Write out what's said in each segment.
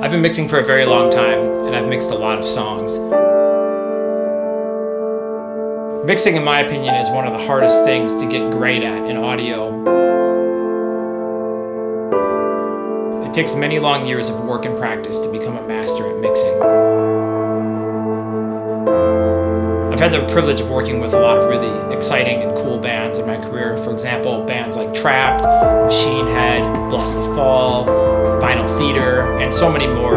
I've been mixing for a very long time, and I've mixed a lot of songs. Mixing, in my opinion, is one of the hardest things to get great at in audio. It takes many long years of work and practice to become a master at mixing. I've had the privilege of working with a lot of really exciting and cool bands in my career. For example, bands like Trapt, Machine Head, Blessthefall, Theater, and so many more.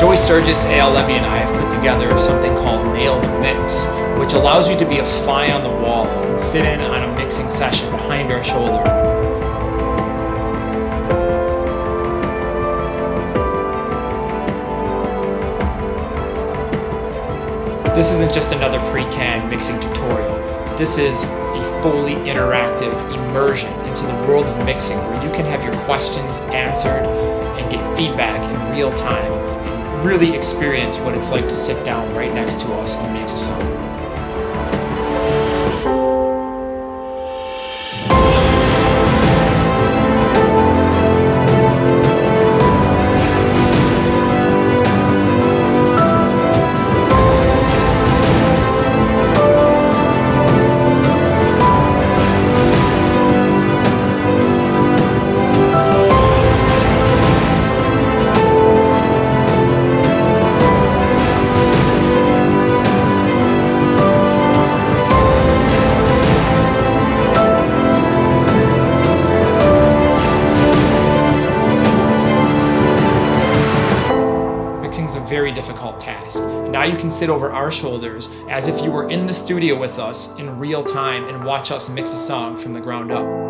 Joey Sturgis, Eyal Levi, and I have put together something called Nail the Mix, which allows you to be a fly on the wall and sit in on a mixing session behind our shoulder. This isn't just another pre-can mixing tutorial. This is a fully interactive immersion into the world of mixing where you can have your questions answered and get feedback in real time and really experience what it's like to sit down right next to us and mix a song. Very difficult task. Now you can sit over our shoulders as if you were in the studio with us in real time and watch us mix a song from the ground up.